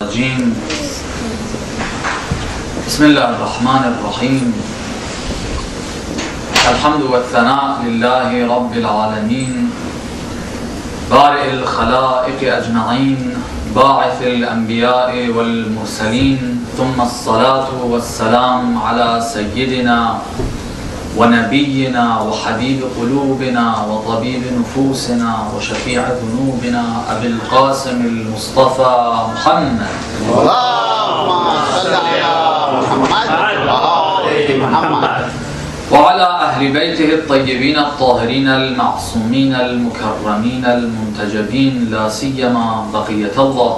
الرجيم. بسم الله الرحمن الرحيم. الحمد والثناء لله رب العالمين. بارئ الخلائق أجمعين باعث الأنبياء والمرسلين ثم الصلاة والسلام على سيدنا ونبينا وحبيب قلوبنا وطبيب نفوسنا وشفيع ذنوبنا أبي القاسم المصطفى محمد. اللهم صل على محمد وآل محمد. وعلى أهل بيته الطيبين الطاهرين المعصومين المكرمين المنتجبين لا سيما بقية الله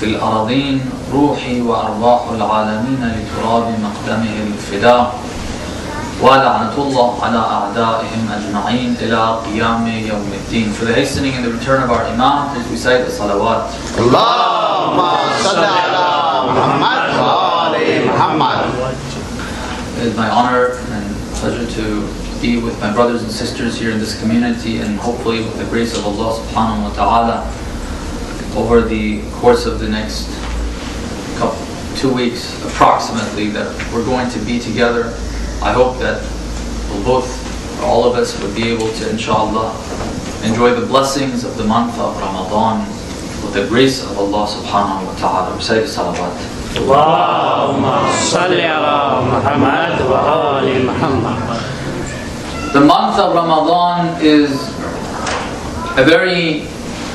في الأراضين روحي وأرواح العالمين لتراب مقدمه الفداء. ولعنة الله على أعدائهم أجمعين إلى قيام يوم الدين. For the hastening and the return of our Imam, please recite the salawat. اللهم صل على محمد وآل محمد It is my honor and pleasure to be with my brothers and sisters here in this community and hopefully with the grace of Allah subhanahu wa ta'ala over the course of the next couple, two weeks approximately that we're going to be together. I hope that both, all of us, would be able to, inshallah, enjoy the blessings of the month of Ramadan with the grace of Allah subhanahu wa ta'ala. Recite salawat. Allahumma salli ala Muhammad wa ali Muhammad. The month of Ramadan is a very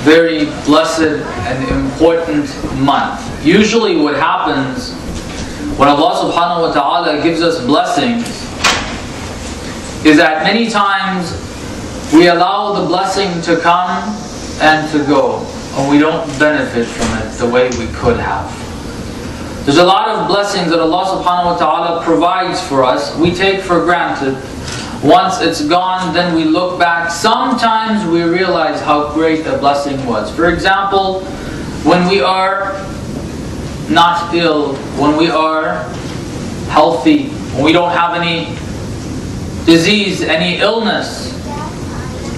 very blessed and important month. Usually what happens when Allah subhanahu wa ta'ala gives us blessings, is that many times we allow the blessing to come and to go, and we don't benefit from it the way we could have. There's a lot of blessings that Allah subhanahu wa ta'ala provides for us, we take for granted. Once it's gone, then we look back. Sometimes we realize how great the blessing was. For example, when we are not ill, when we are healthy, when we don't have any disease, any illness,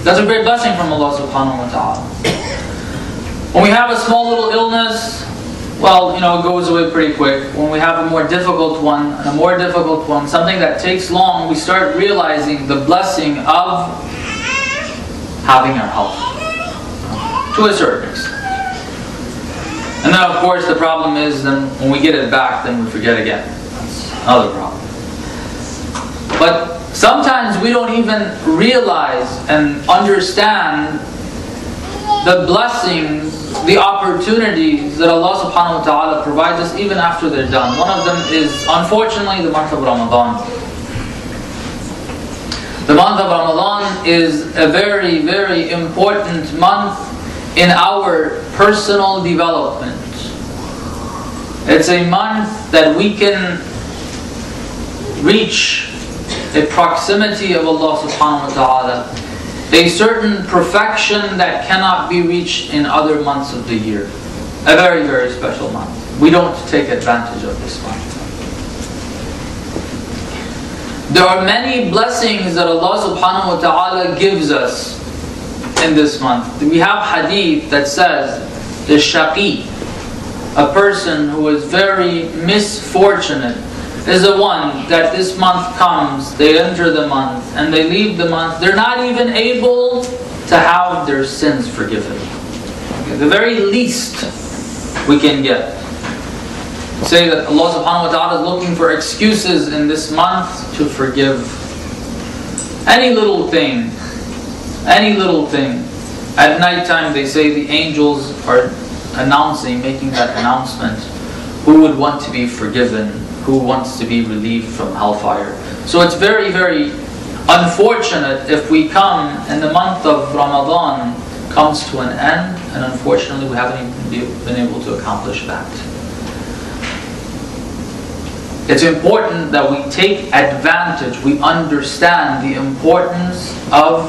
that's a great blessing from Allah subhanahu wa ta'ala. When we have a small little illness, well, you know, it goes away pretty quick. When we have a more difficult one, a more difficult one, something that takes long, we start realizing the blessing of having our health. To a certain extent. And then, of course, the problem is then when we get it back, then we forget again. That's another problem. But sometimes we don't even realize and understand the blessings, the opportunities that Allah subhanahu wa ta'ala provides us even after they're done. One of them is, unfortunately, the month of Ramadan. The month of Ramadan is a very, very important month in our personal development. It's a month that we can reach a proximity of Allah subhanahu wa ta'ala a certain perfection that cannot be reached in other months of the year. A very, very special month. We don't take advantage of this month. There are many blessings that Allah subhanahu wa ta'ala gives us in this month. We have hadith that says the shaqi, a person who is very misfortunate, is the one that this month comes, they enter the month, and they leave the month. They're not even able to have their sins forgiven. The very least we can get. Say that Allah subhanahu wa ta'ala is looking for excuses in this month to forgive any little thing. Any little thing. At nighttime they say the angels are announcing, making that announcement. Who would want to be forgiven? Who wants to be relieved from hellfire. So it's very, very unfortunate if we come and the month of Ramadan comes to an end and unfortunately we haven't even been able to accomplish that. It's important that we take advantage, we understand the importance of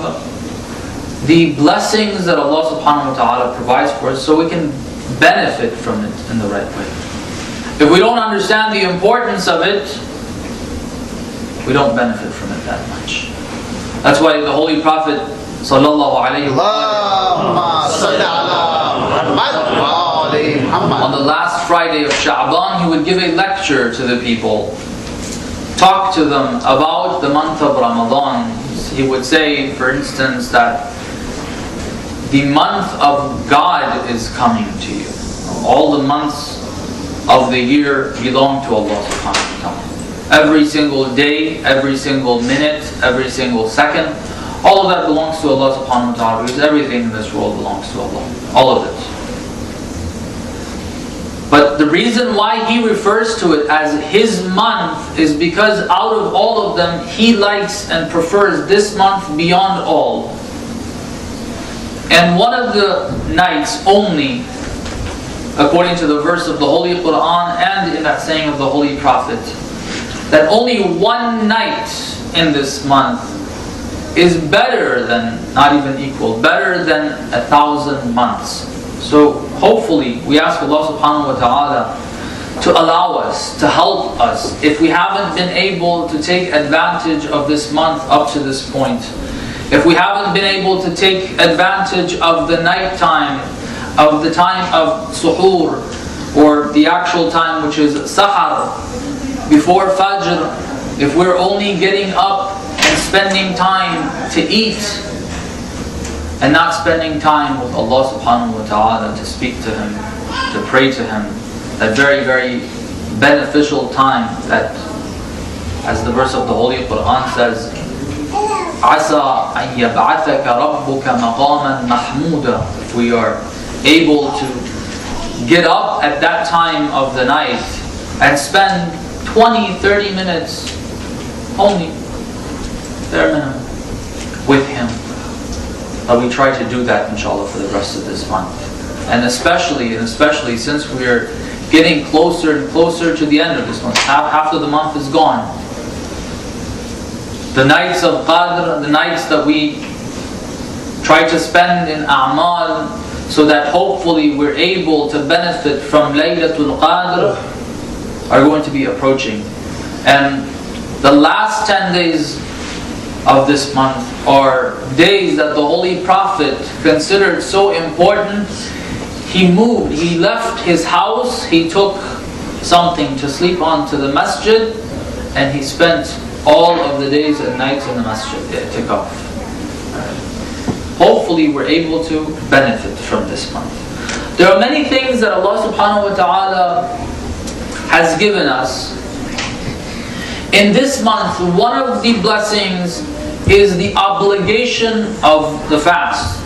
the blessings that Allah subhanahu wa ta'ala provides for us so we can benefit from it in the right way. If we don't understand the importance of it, we don't benefit from it that much. That's why the Holy Prophet sallallahu alayhi on the last Friday of Sha'ban, he would give a lecture to the people, talk to them about the month of Ramadan. He would say, for instance, that the month of God is coming to you. All the months of the year belong to Allah subhanahu wa ta'ala. Every single day, every single minute, every single second, all of that belongs to Allah subhanahu wa ta'ala because everything in this world belongs to Allah. All of it. But the reason why he refers to it as his month is because out of all of them, he likes and prefers this month beyond all. And one of the nights only, according to the verse of the Holy Quran and in that saying of the Holy Prophet, that only one night in this month is better than, not even equal, better than a thousand months. So hopefully we ask Allah subhanahu wa ta'ala to allow us, to help us, if we haven't been able to take advantage of this month up to this point. If we haven't been able to take advantage of the night time, of the time of suhoor, or the actual time which is sahar, before fajr, if we're only getting up and spending time to eat and not spending time with Allah subhanahu wa ta'ala to speak to Him, to pray to Him, that very, very beneficial time that, as the verse of the Holy Quran says, عسى أن يبعثك ربك مقاما محمودا if we are able to get up at that time of the night and spend 20, 30 minutes only bare minimum with him. But we try to do that inshallah for the rest of this month. And especially, and especially since we're getting closer and closer to the end of this month, half, half of the month is gone. The nights of Qadr, the nights that we try to spend in A'mal, so that hopefully we're able to benefit from Laylatul Qadr, are going to be approaching. And the last 10 days of this month are days that the Holy Prophet considered so important. He moved, he left his house, he took something to sleep on to the masjid, and he spent all of the days and nights in the masjid, i'tikaf. Hopefully we're able to benefit from this month. There are many things that Allah subhanahu wa ta'ala has given us. In this month, one of the blessings is the obligation of the fast.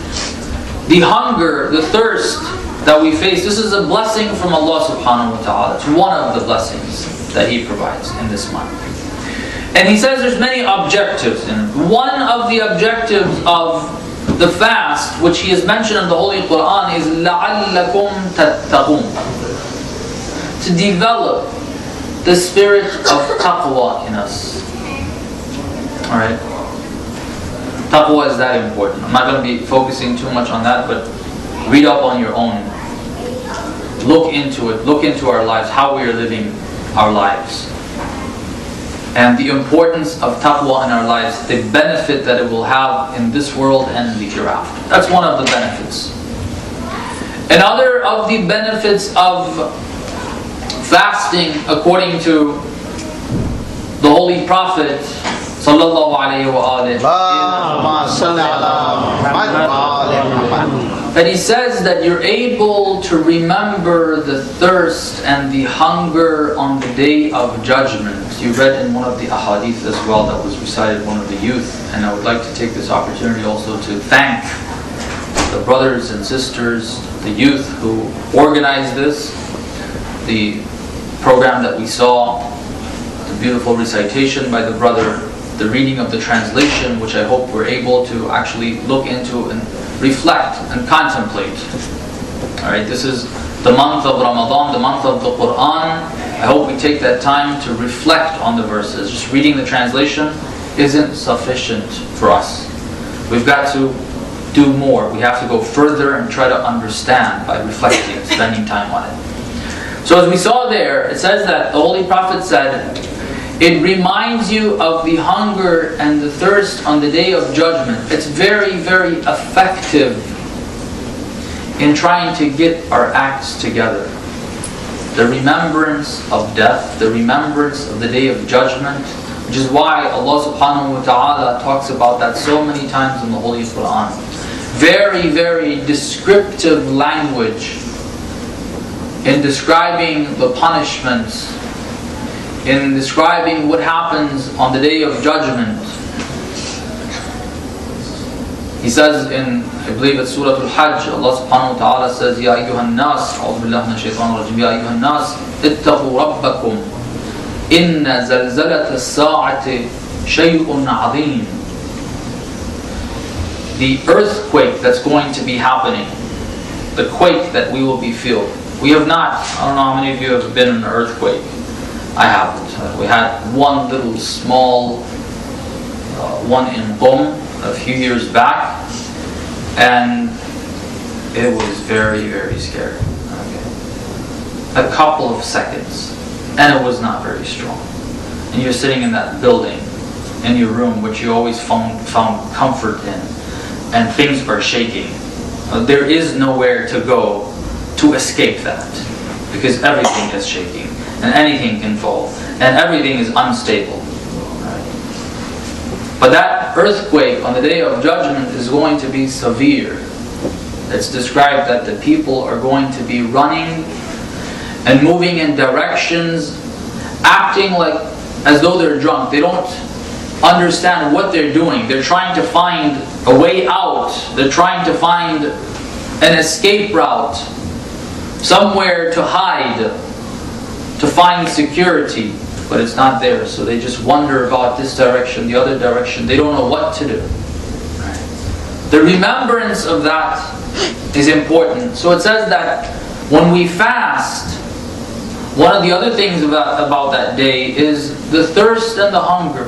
The hunger, the thirst that we face, this is a blessing from Allah subhanahu wa ta'ala. It's one of the blessings that He provides in this month. And He says there's many objectives in it. One of the objectives of the fast, which He has mentioned in the Holy Quran, is لَعَلَّكُمْ تَتَّقُونَ To develop the spirit of taqwa in us. Alright? Taqwa is that important. I'm not going to be focusing too much on that, but read up on your own. Look into it. Look into our lives, how we are living our lives. And the importance of taqwa in our lives, the benefit that it will have in this world and in the hereafter. That's one of the benefits. Another of the benefits of fasting, according to the Holy Prophet, sallallahu alayhi wa but he says that you're able to remember the thirst and the hunger on the day of judgment. You read in one of the ahadith as well that was recited one of the youth, and I would like to take this opportunity also to thank the brothers and sisters, the youth who organized this, the program that we saw, the beautiful recitation by the brother, the reading of the translation, which I hope we're able to actually look into and reflect and contemplate. All right, this is the month of Ramadan, the month of the Quran. I hope we take that time to reflect on the verses. Just reading the translation isn't sufficient for us. We've got to do more. We have to go further and try to understand by reflecting, spending time on it. So as we saw there, it says that the Holy Prophet said, it reminds you of the hunger and the thirst on the day of judgment. It's very, very effective in trying to get our acts together. the remembrance of death, the remembrance of the day of judgment, which is why Allah subhanahu wa ta'ala talks about that so many times in the Holy Quran. Very, very descriptive language in describing the punishments, in describing what happens on the day of judgment. He says in, I believe it's Surah Al-Hajj, Allah subhanahu wa ta'ala says, Ya ayyuhan nas, أعوذ بالله من الشيطان الرجيم, Ya ayyuhan nas, اتقوا ربكم إن زلزلة الساعة شيء عظيم The earthquake that's going to be happening, the quake that we will be filled. We have not, I don't know how many of you have been in an earthquake. I haven't. We had one little small uh, one in Qom a few years back, and it was very, very scary. Okay. A couple of seconds, and it was not very strong. And you're sitting in that building, in your room, which you always found, found comfort in, and things are shaking. Uh, there is nowhere to go to escape that, because everything is shaking, and anything can fall, and everything is unstable. But that earthquake on the day of judgment is going to be severe. It's described that the people are going to be running and moving in directions, acting like as though they're drunk. They don't understand what they're doing. They're trying to find a way out. They're trying to find an escape route, somewhere to hide, to find security but it's not there. So they just wonder about this direction, the other direction. They don't know what to do. The remembrance of that is important. So it says that when we fast, one of the other things about, about that day is the thirst and the hunger.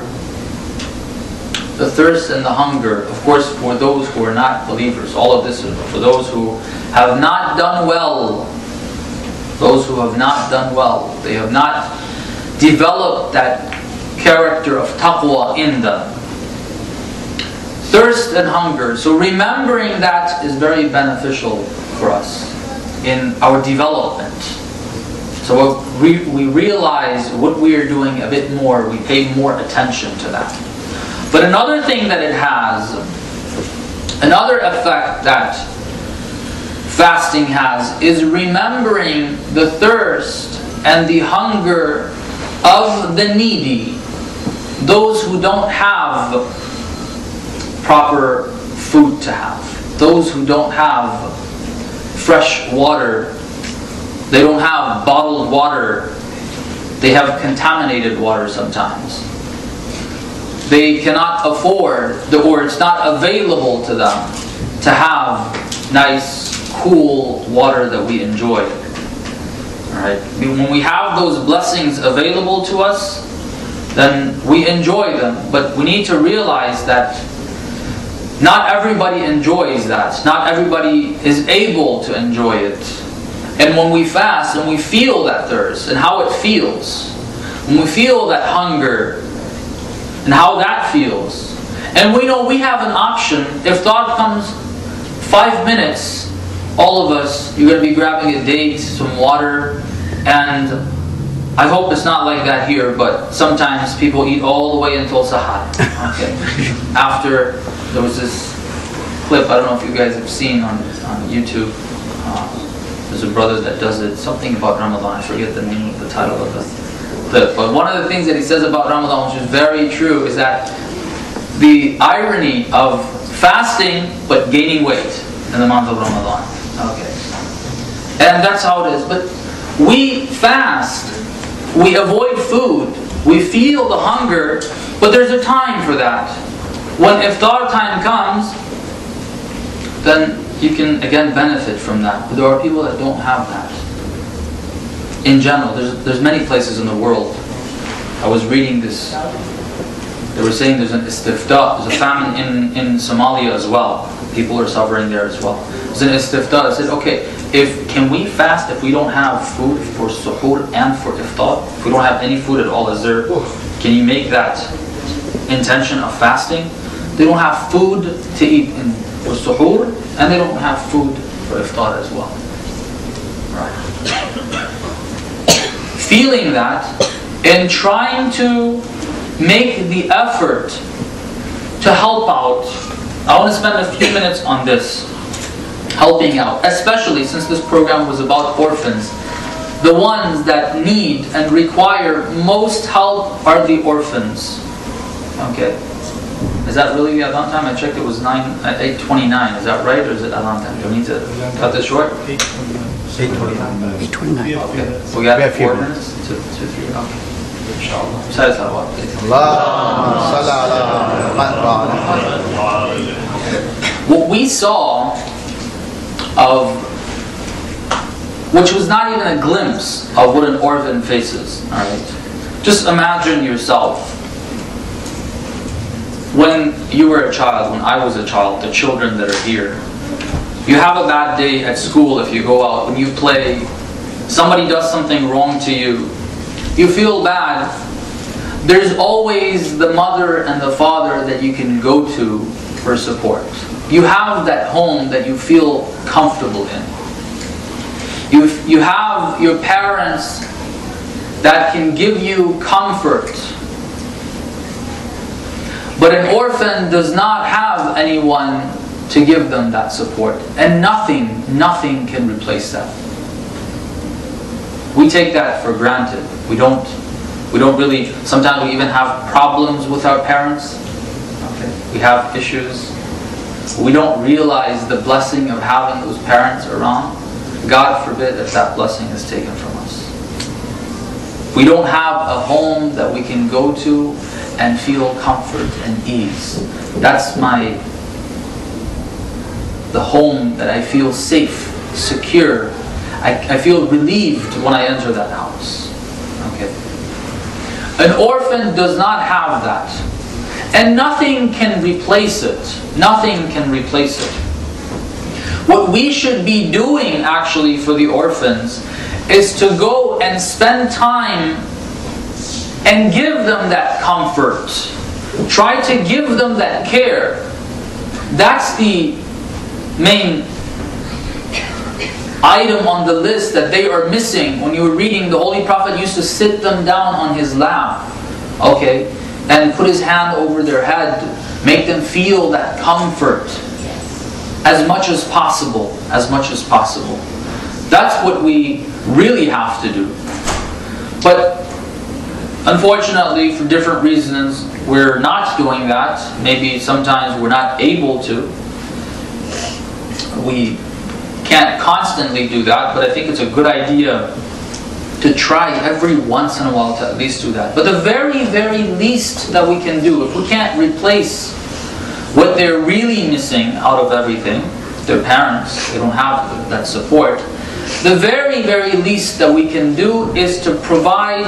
The thirst and the hunger, of course, for those who are not believers. All of this is for those who have not done well. Those who have not done well. They have not developed that character of taqwa in them. Thirst and hunger. So remembering that is very beneficial for us in our development. So we, we realize what we are doing a bit more, we pay more attention to that. But another thing that it has, another effect that fasting has, is remembering the thirst and the hunger of the needy, those who don't have proper food to have, those who don't have fresh water, they don't have bottled water, they have contaminated water sometimes. They cannot afford, the or it's not available to them to have nice, cool water that we enjoy. Right? When we have those blessings available to us, then we enjoy them. But we need to realize that not everybody enjoys that. Not everybody is able to enjoy it. And when we fast and we feel that thirst and how it feels, when we feel that hunger and how that feels, and we know we have an option, iftar comes five minutes, all of us, you're going to be grabbing a date, some water, and I hope it's not like that here, but sometimes people eat all the way until Sahar. Okay. After there was this clip, I don't know if you guys have seen on, on YouTube. Uh, there's a brother that does it, something about Ramadan. I forget the name of the title of the clip. But one of the things that he says about Ramadan, which is very true, is that the irony of fasting but gaining weight in the month of Ramadan. Okay. And that's how it is. But we fast. We avoid food. We feel the hunger, but there's a time for that. When iftar time comes, then you can again benefit from that. But there are people that don't have that. In general, there's, there's many places in the world. I was reading this. They were saying there's an istifta, there's a famine in, in Somalia as well. People are suffering there as well. There's an istifta. I said, okay, if can we fast if we don't have food for suhoor and for iftar? If we don't have any food at all, is there? Can you make that intention of fasting? They don't have food to eat in, for suhoor, and they don't have food for iftar as well. Right. feeling that and trying to make the effort to help out. I want to spend a few minutes on this, helping out, especially since this program was about orphans. The ones that need and require most help are the orphans. Okay. Is that really the Adhan time? I checked it was 9, uh, 8.29. Is that right or is it Adhan time? Do we need to cut this short? 8.29. 8.29. Okay. We got We have few four minutes. minutes? Two, two, three, okay. Inshallah. Say salawat, please. اللهم صل على محمد وعلى What we saw of, which was not even a glimpse of what an orphan faces, alright? Just imagine yourself when you were a child, when I was a child, the children that are here. You have a bad day at school if you go out, when you play, somebody does something wrong to you, you feel bad. There's always the mother and the father that you can go to for support. You have that home that you feel comfortable in. You, you have your parents that can give you comfort. But an orphan does not have anyone to give them that support. And nothing, nothing can replace that. We take that for granted. We don't, we don't really, sometimes we even have problems with our parents. Okay. We have issues. We don't realize the blessing of having those parents around. God forbid if that blessing is taken from us. We don't have a home that we can go to and feel comfort and ease. That's my the home that I feel safe, secure. I, I feel relieved when I enter that house. An orphan does not have that. And nothing can replace it. Nothing can replace it. What we should be doing actually for the orphans is to go and spend time and give them that comfort. Try to give them that care. That's the main item on the list that they are missing. When you were reading, the Holy Prophet used to sit them down on his lap, okay, and put his hand over their head, make them feel that comfort as much as possible, as much as possible. That's what we really have to do. But unfortunately, for different reasons, we're not doing that. Maybe sometimes we're not able to. We can't constantly do that, but I think it's a good idea to try every once in a while to at least do that. But the very, very least that we can do, if we can't replace what they're really missing out of everything, their parents, they don't have that support, the very, very least that we can do is to provide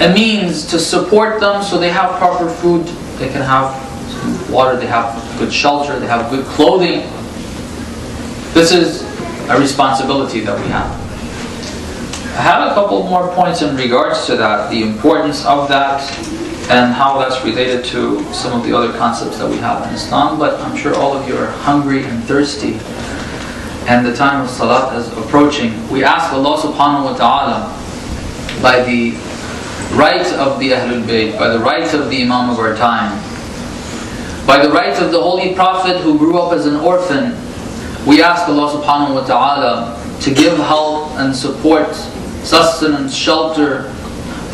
a means to support them so they have proper food, they can have water, they have good shelter, they have good clothing. This is a responsibility that we have. I have a couple more points in regards to that, the importance of that, and how that's related to some of the other concepts that we have in Islam, but I'm sure all of you are hungry and thirsty, and the time of Salat is approaching. We ask Allah subhanahu wa ta'ala, by the right of the Ahlul Bayt, by the right of the Imam of our time, by the right of the Holy Prophet who grew up as an orphan, we ask Allah subhanahu wa ta'ala to give help and support, sustenance, shelter,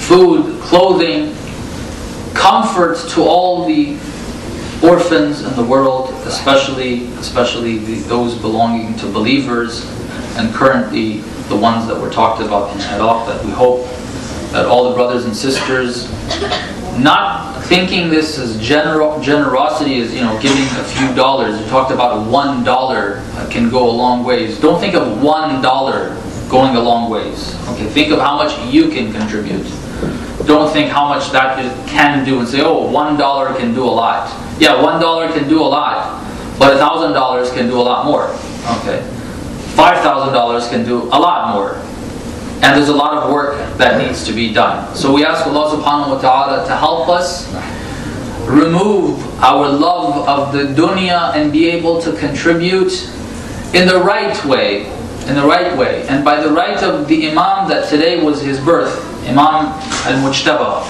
food, clothing, comfort to all the orphans in the world, especially especially the, those belonging to believers, and currently the ones that were talked about in Iraq. That we hope that all the brothers and sisters, not thinking this as gener- generosity is you know giving a few dollars. You talked about one dollar can go a long ways. Don't think of one dollar going a long ways. Okay, think of how much you can contribute. Don't think how much that can do and say, oh, one dollar can do a lot. Yeah, one dollar can do a lot, but a thousand dollars can do a lot more. Okay, five thousand dollars can do a lot more. And there's a lot of work that needs to be done. So we ask Allah subhanahu wa ta'ala to help us remove our love of the dunya and be able to contribute in the right way in the right way, and by the right of the Imam that today was his birth, Imam al-Mujtaba,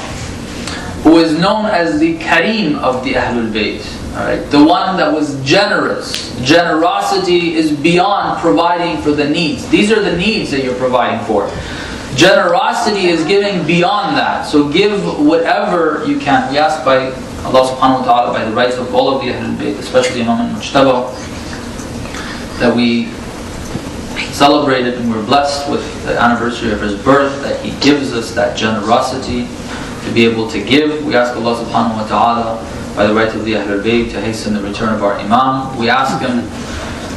who is known as the Kareem of the Ahlul Bayt. Alright, the one that was generous. Generosity is beyond providing for the needs. These are the needs that you're providing for. Generosity is giving beyond that. So give whatever you can. We ask by Allah subhanahu wa ta'ala, by the rights of all of the Ahlul Bayt, especially Imam al-Mujtaba, that we celebrated and we're blessed with the anniversary of his birth, that he gives us that generosity to be able to give. We ask Allah subhanahu wa ta'ala by the right of the Ahlul Bayt to hasten the return of our Imam. We ask him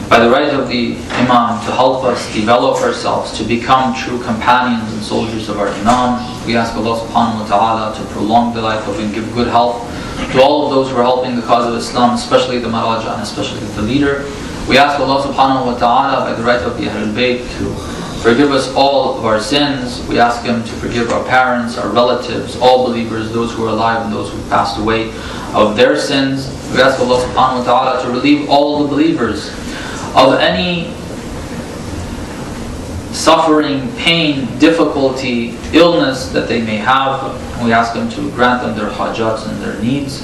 by the right of the Imam to help us develop ourselves to become true companions and soldiers of our Imam. We ask Allah subhanahu wa ta'ala to prolong the life of and give good health to all of those who are helping the cause of Islam, especially the Maraja and especially the leader. We ask Allah subhanahu wa ta'ala by the right of the Ahlul Bayt to forgive us all of our sins. We ask Him to forgive our parents, our relatives, all believers, those who are alive and those who passed away of their sins. We ask Allah subhanahu wa ta'ala to relieve all the believers of any suffering, pain, difficulty, illness that they may have. And we ask Him to grant them their hajats and their needs.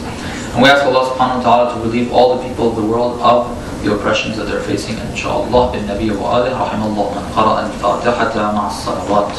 And we ask Allah subhanahu wa ta'ala to relieve all the people of the world of the oppressions that they're facing. Inshallah, bin Nabi wa alih, rahimallahu man qara al-Fatihata ma'a salawat.